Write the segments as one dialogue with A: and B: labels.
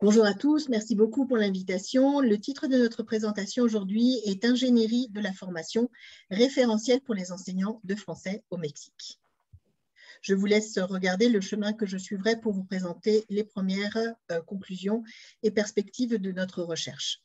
A: Bonjour à tous, merci beaucoup pour l'invitation. Le titre de notre présentation aujourd'hui est Ingénierie de la formation référentielle pour les enseignants de français au Mexique. Je vous laisse regarder le chemin que je suivrai pour vous présenter les premières euh, conclusions et perspectives de notre recherche.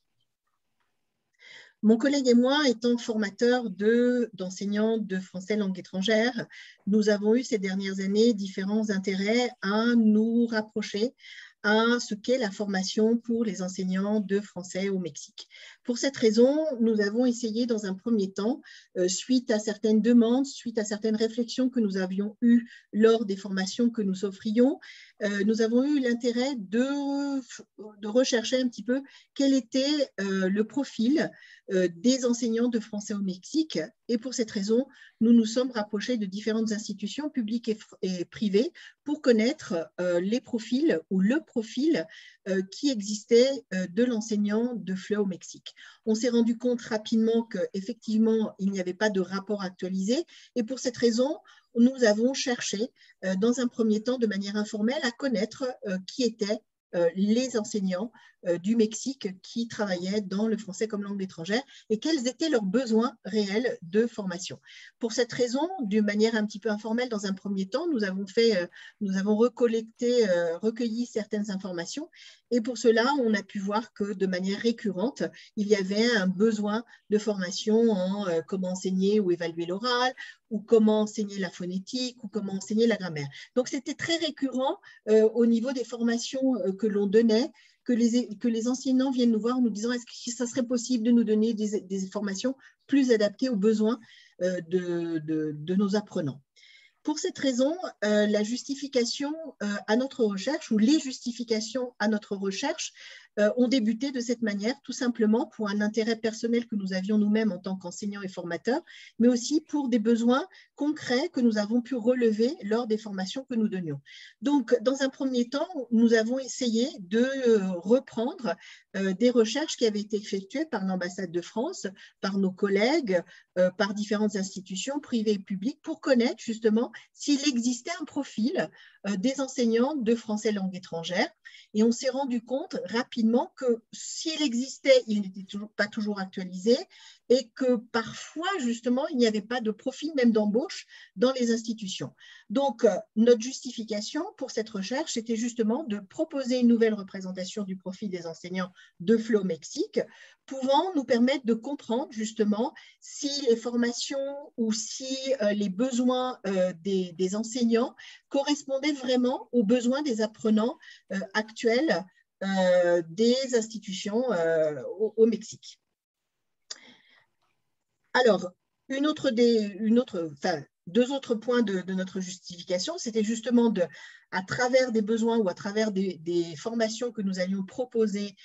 A: Mon collègue et moi, étant formateurs d'enseignants de, de, français langue étrangère, nous avons eu ces dernières années différents intérêts à nous rapprocher, à ce qu'est la formation pour les enseignants de français au Mexique. Pour cette raison, nous avons essayé dans un premier temps, euh, suite à certaines demandes, suite à certaines réflexions que nous avions eues lors des formations que nous offrions, euh, nous avons eu l'intérêt de, rechercher un petit peu quel était euh, le profil des enseignants de français au Mexique. Et pour cette raison, nous nous sommes rapprochés de différentes institutions publiques et, et privées pour connaître les profils ou le profil qui existait de l'enseignant de FLE au Mexique. On s'est rendu compte rapidement qu'effectivement, il n'y avait pas de rapport actualisé. Et pour cette raison, nous avons cherché, euh, dans un premier temps, de manière informelle, à connaître euh, qui étaient euh, les enseignants du Mexique qui travaillaient dans le français comme langue étrangère et quels étaient leurs besoins réels de formation. Pour cette raison, d'une manière un petit peu informelle dans un premier temps, nous avons, fait, recueilli certaines informations et pour cela, on a pu voir que de manière récurrente, il y avait un besoin de formation en comment enseigner ou évaluer l'oral, comment enseigner la phonétique, ou comment enseigner la grammaire. Donc, c'était très récurrent euh, au niveau des formations euh, que l'on donnait, que les, enseignants viennent nous voir en nous disant est-ce que ça serait possible de nous donner des, des formations plus adaptées aux besoins de, de, de nos apprenants. Pour cette raison, euh, la justification euh, à notre recherche ou les justifications à notre recherche euh, ont débuté de cette manière, tout simplement pour un intérêt personnel que nous avions nous-mêmes en tant qu'enseignants et formateurs, mais aussi pour des besoins concrets que nous avons pu relever lors des formations que nous donnions. Donc, dans un premier temps, nous avons essayé de reprendre des recherches qui avaient été effectuées par l'ambassade de France, par nos collègues, par différentes institutions privées et publiques, pour connaître justement s'il existait un profil euh, des enseignants de français langue étrangère. Et on s'est rendu compte rapidement que s'il existait, il n'était pas toujours actualisé et que parfois, justement, il n'y avait pas de profil même d'embauche dans les institutions. Donc, euh, notre justification pour cette recherche, c'était justement de proposer une nouvelle représentation du profil des enseignants de FLO Mexique pouvant nous permettre de comprendre justement si les formations ou si euh, les besoins euh, des, enseignants correspondaient vraiment aux besoins des apprenants actuels des institutions au, Mexique. Alors, une autre deux autres points de, notre justification, c'était justement à travers des besoins ou à travers des, formations que nous allions proposer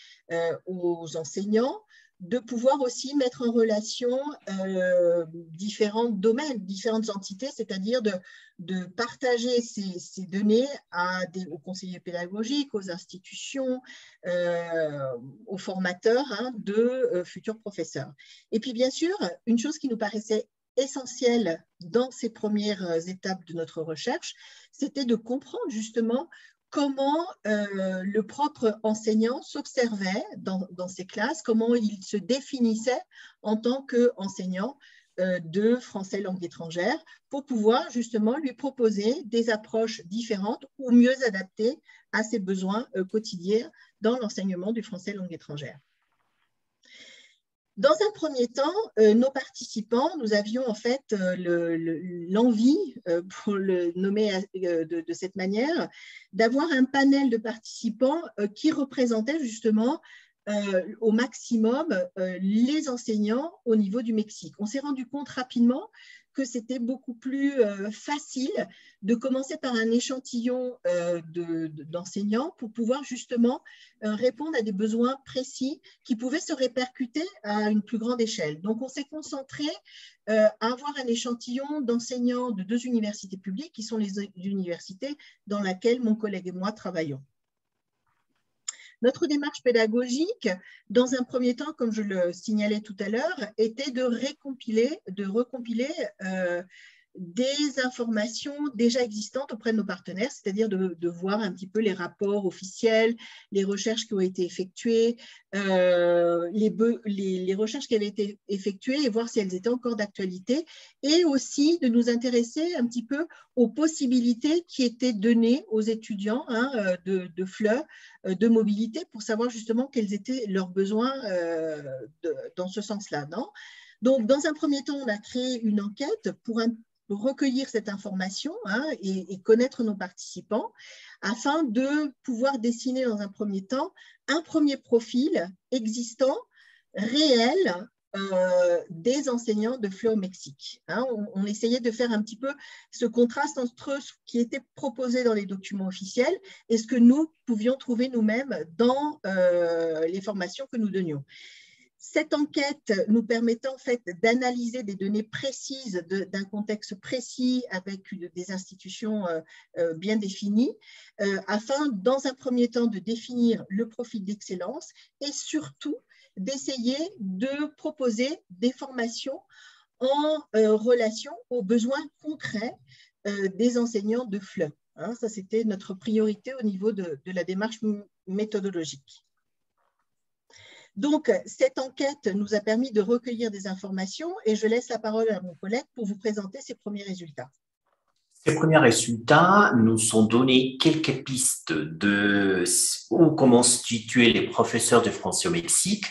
A: aux enseignants, de pouvoir aussi mettre en relation euh, différents domaines, différentes entités, c'est-à-dire de, de, partager ces, données à des, aux conseillers pédagogiques, aux institutions, euh, aux formateurs hein, de euh, futurs professeurs. Et puis bien sûr, une chose qui nous paraissait essentielle dans ces premières étapes de notre recherche, c'était de comprendre justement comment euh, le propre enseignant s'observait dans, ses classes, comment il se définissait en tant qu'enseignant euh, de français langue étrangère pour pouvoir justement lui proposer des approches différentes ou mieux adaptées à ses besoins euh, quotidiens dans l'enseignement du français langue étrangère. Dans un premier temps, euh, nos participants, nous avions en fait euh, l'envie, euh, pour le nommer de, cette manière, d'avoir un panel de participants qui représentait justement au maximum les enseignants au niveau du Mexique. On s'est rendu compte rapidement que c'était beaucoup plus euh, facile de commencer par un échantillon euh, d'enseignants pour pouvoir justement euh, répondre à des besoins précis qui pouvaient se répercuter à une plus grande échelle. Donc, on s'est concentré à avoir un échantillon d'enseignants de deux universités publiques qui sont les universités dans lesquelles mon collègue et moi travaillons. Notre démarche pédagogique, dans un premier temps, comme je le signalais tout à l'heure, était de récompiler, de recompiler euh, des informations déjà existantes auprès de nos partenaires, c'est-à-dire de, voir un petit peu les rapports officiels, les recherches qui ont été effectuées, euh, les, recherches qui avaient été effectuées et voir si elles étaient encore d'actualité, et aussi de nous intéresser un petit peu aux possibilités qui étaient données aux étudiants hein, euh, de, de euh, de mobilité pour savoir justement quels étaient leurs besoins dans ce sens-là. Donc, dans un premier temps, on a créé une enquête pour un, recueillir cette information hein, et, connaître nos participants afin de pouvoir dessiner dans un premier temps un premier profil existant, réel, euh, des enseignants de FLE au Mexique. Hein. on, essayait de faire un petit peu ce contraste entre ce qui était proposé dans les documents officiels et ce que nous pouvions trouver nous-mêmes dans euh, les formations que nous donnions. Cette enquête nous permettant en fait d'analyser des données précises d'un contexte précis avec des institutions euh, euh, bien définies, euh, afin dans un premier temps de définir le profil d'excellence et surtout d'essayer de proposer des formations en relation aux besoins concrets des enseignants de FLE. Hein, ça, c'était notre priorité au niveau de la démarche méthodologique. Donc, cette enquête nous a permis de recueillir des informations et je laisse la parole à mon collègue pour vous présenter ses premiers résultats.
B: Ces premiers résultats nous ont donné quelques pistes de où comment situer les professeurs de français au Mexique.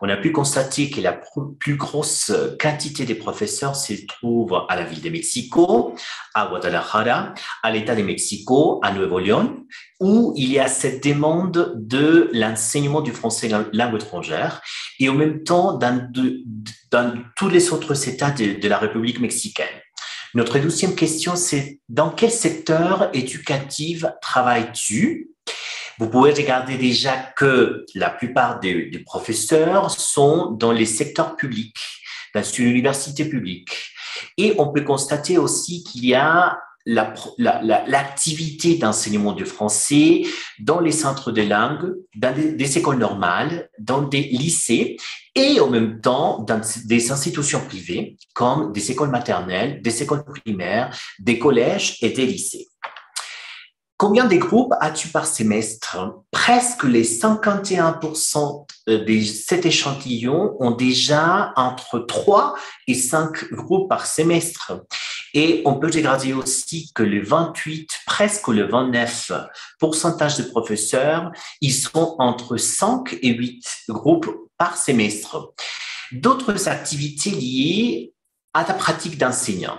B: On a pu constater que la plus grosse quantité des professeurs se trouve à la ville de Mexico, à Guadalajara, à l'État de Mexico, à Nuevo León, où il y a cette demande de l'enseignement du français langue étrangère et en même temps dans, tous les autres États de la République mexicaine. Notre douzième question, c'est dans quel secteur éducatif travailles-tu? Vous pouvez regarder déjà que la plupart des, professeurs sont dans les secteurs publics, dans une université publique. Et on peut constater aussi qu'il y a l'activité d'enseignement du français dans les centres de langue, dans des, écoles normales, dans des lycées et en même temps dans des institutions privées comme des écoles maternelles, des écoles primaires, des collèges et des lycées. Combien de groupes as-tu par semestre? Presque les 51% de cet échantillon ont déjà entre 3 et 5 groupes par semestre. Et on peut dégrader aussi que le 28, presque le 29 pourcentage de professeurs, ils sont entre 5 et 8 groupes par semestre. D'autres activités liées à ta pratique d'enseignant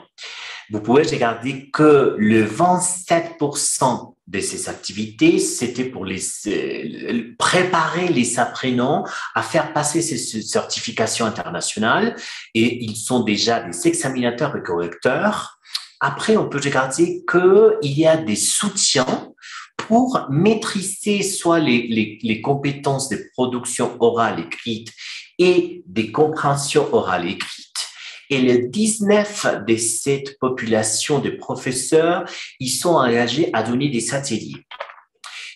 B: vous pouvez regarder que le 27% de ces activités, c'était pour les euh, préparer les apprenants à faire passer ces certifications internationales et ils sont déjà des examinateurs et correcteurs. Après, on peut regarder qu'il y a des soutiens pour maîtriser soit les, les, les compétences de production orale écrite et des compréhensions orales écrites et les 19 de cette population de professeurs, ils sont engagés à donner des satellites.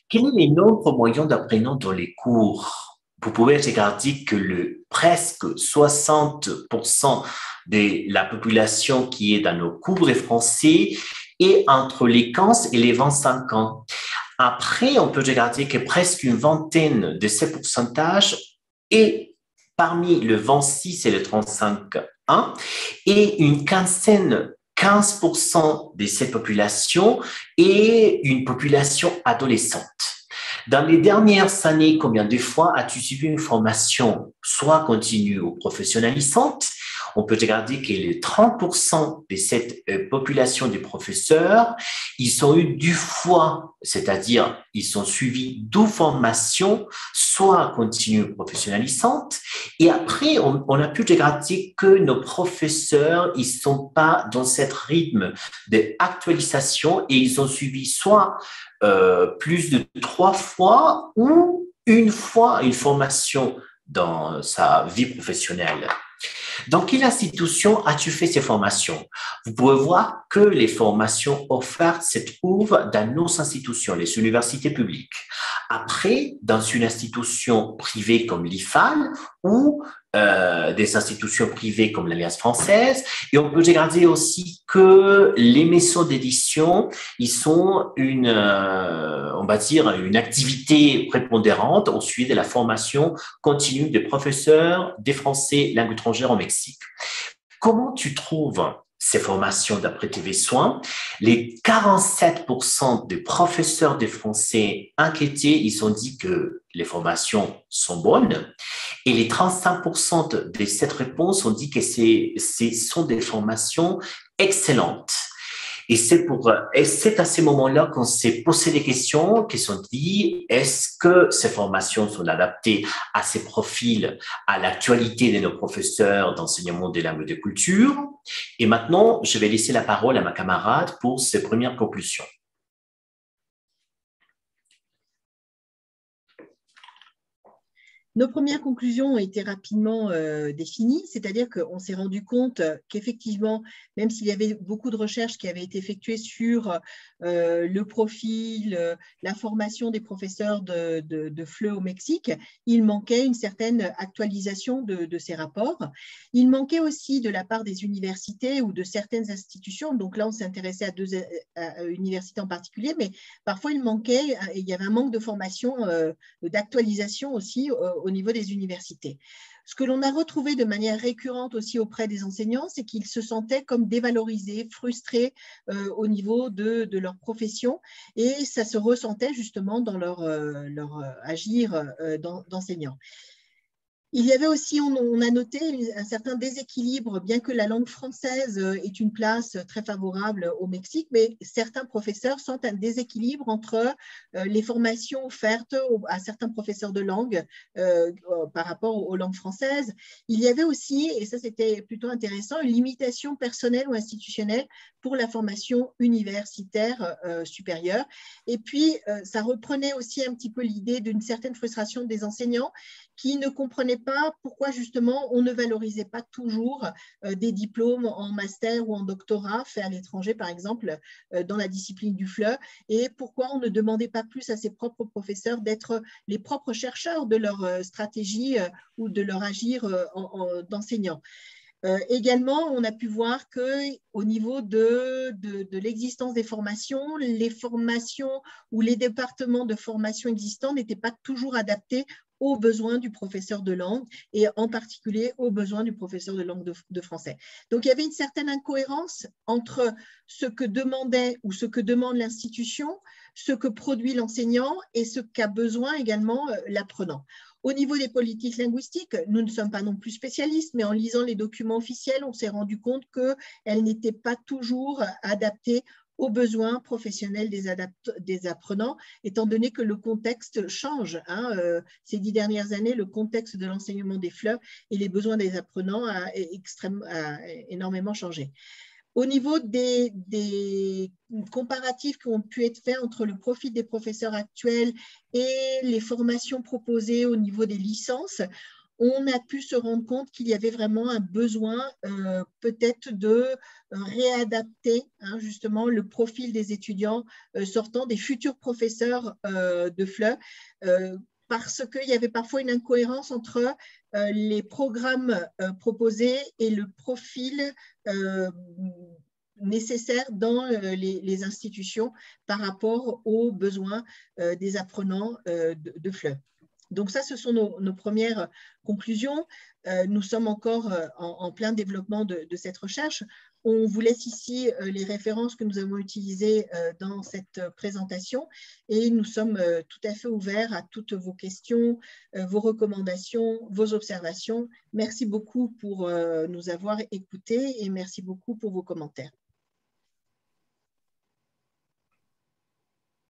B: Quel est le nombre moyen d'apprenants dans les cours? Vous pouvez regarder que le presque 60% de la population qui est dans nos cours de français est entre les 15 et les 25 ans. Après, on peut regarder que presque une vingtaine de ces pourcentages est parmi le 26 et le 35 et une quinzaine 15% de cette population est une population adolescente. Dans les dernières années, combien de fois as-tu suivi une formation soit continue ou professionnalisante on peut regarder que les 30% de cette euh, population de professeurs, ils ont eu du fois, c'est-à-dire ils sont suivis deux formations, soit continue professionnalisante, et après on, a pu regarder que nos professeurs, ils sont pas dans cet rythme d'actualisation et ils ont suivi soit euh, plus de trois fois ou une fois une formation dans sa vie professionnelle. Dans quelle institution as-tu fait ces formations? Vous pouvez voir que les formations offertes se trouvent dans nos institutions, les universités publiques. Après, dans une institution privée comme l'IFAL ou euh, des institutions privées comme l'Alliance française. Et on peut regarder aussi que les maisons d'édition, ils sont une, euh, on va dire, une activité prépondérante au suivi de la formation continue des professeurs des Français langue étrangère au Mexique. Comment tu trouves ces formations d'après TV Soins, les 47% des professeurs de français inquiétés, ils ont dit que les formations sont bonnes. Et les 35% de cette réponse ont dit que ce sont des formations excellentes. Et c'est pour, et c'est à ces moments-là qu'on s'est posé des questions, qui sont dit, est-ce que ces formations sont adaptées à ces profils, à l'actualité de nos professeurs d'enseignement des langues et des cultures? Et maintenant, je vais laisser la parole à ma camarade pour ses premières conclusions.
A: Nos premières conclusions ont été rapidement euh, définies, c'est-à-dire qu'on s'est rendu compte qu'effectivement, même s'il y avait beaucoup de recherches qui avaient été effectuées sur euh, le profil, euh, la formation des professeurs de, de, FLE au Mexique, il manquait une certaine actualisation de, ces rapports. Il manquait aussi de la part des universités ou de certaines institutions, donc là on s'est intéressé à deux universités en particulier, mais parfois il manquait, il y avait un manque de formation, d'actualisation aussi au niveau des universités. Ce que l'on a retrouvé de manière récurrente aussi auprès des enseignants, c'est qu'ils se sentaient comme dévalorisés, frustrés euh, au niveau de, leur profession et ça se ressentait justement dans leur, euh, euh, agir d'enseignant. Il y avait aussi, on, a noté un certain déséquilibre, bien que la langue française euh, ait une place très favorable au Mexique, mais certains professeurs sentent un déséquilibre entre euh, les formations offertes à certains professeurs de langue euh, par rapport aux langues françaises. Il y avait aussi, et ça c'était plutôt intéressant, une limitation personnelle ou institutionnelle pour la formation universitaire supérieure. Et puis, ça reprenait aussi un petit peu l'idée d'une certaine frustration des enseignants qui ne comprenaient pas pourquoi justement on ne valorisait pas toujours euh, des diplômes en master ou en doctorat faits à l'étranger, par exemple, euh, dans la discipline du FLE, et pourquoi on ne demandait pas plus à ses propres professeurs d'être les propres chercheurs de leur euh, stratégie ou de leur agir d'enseignants. également, on a pu voir que au niveau de, de l'existence des formations, les formations ou les départements de formation existants n'étaient pas toujours adaptés aux besoins du professeur de langue et en particulier aux besoins du professeur de langue de, français. Donc il y avait une certaine incohérence entre ce que demandait ou ce que demande l'institution, ce que produit l'enseignant et ce qu'a besoin également euh, l'apprenant. Au niveau des politiques linguistiques, nous ne sommes pas non plus spécialistes, mais en lisant les documents officiels, on s'est rendu compte qu'elles n'étaient pas toujours adaptées aux besoins professionnels des, apprenants, étant donné que le contexte change. Hein, euh, ces dix dernières années, le contexte de l'enseignement des fleurs et les besoins des apprenants a, énormément changé. Au niveau des, des, comparatifs qui ont pu être faits entre le profil des professeurs actuels et les formations proposées au niveau des licences, on a pu se rendre compte qu'il y avait vraiment un besoin euh, peut-être de euh, réadapter hein, justement le profil des étudiants euh, sortant des futurs professeurs de FLE parce qu'il y avait parfois une incohérence entre les programmes proposés et le profil nécessaire dans les, institutions par rapport aux besoins des apprenants de, de FLE. Donc ça, ce sont nos, premières conclusions. Euh, nous sommes encore euh, en, plein développement de, cette recherche. On vous laisse ici euh, les références que nous avons utilisées dans cette présentation et nous sommes tout à fait ouverts à toutes vos questions, vos recommandations, vos observations. Merci beaucoup pour nous avoir écoutés et merci beaucoup pour vos commentaires.